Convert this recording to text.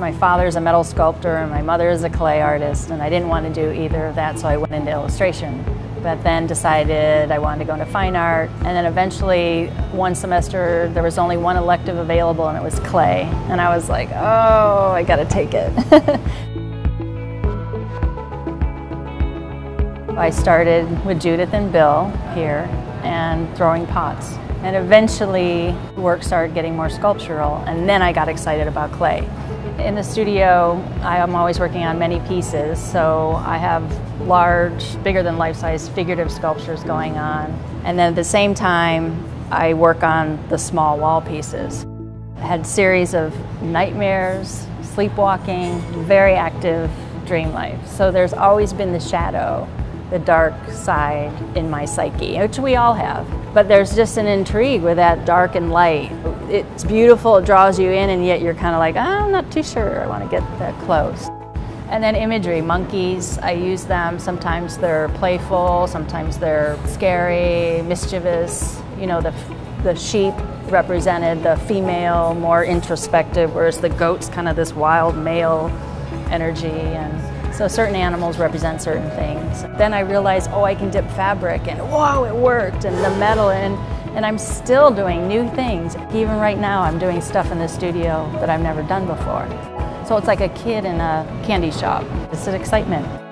My father's a metal sculptor and my mother is a clay artist, and I didn't want to do either of that, so I went into illustration. But then decided I wanted to go into fine art, and then eventually, one semester, there was only one elective available, and it was clay. And I was like, oh, I gotta take it. I started with Judith and Bill here and throwing pots. And eventually, work started getting more sculptural, and then I got excited about clay. In the studio, I am always working on many pieces, so I have large, bigger than life size figurative sculptures going on. And then at the same time, I work on the small wall pieces. I had series of nightmares, sleepwalking, very active dream life. So there's always been the shadow the dark side in my psyche, which we all have. But there's just an intrigue with that dark and light. It's beautiful, it draws you in, and yet you're kind of like, oh, I'm not too sure I want to get that close. And then imagery, monkeys, I use them. Sometimes they're playful, sometimes they're scary, mischievous. You know, the, the sheep represented the female, more introspective, whereas the goat's kind of this wild male energy. and. So certain animals represent certain things. Then I realized, oh, I can dip fabric, and whoa, it worked, and the metal, and, and I'm still doing new things. Even right now, I'm doing stuff in the studio that I've never done before. So it's like a kid in a candy shop. It's an excitement.